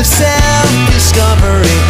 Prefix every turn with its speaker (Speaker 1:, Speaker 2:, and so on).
Speaker 1: of self-discovery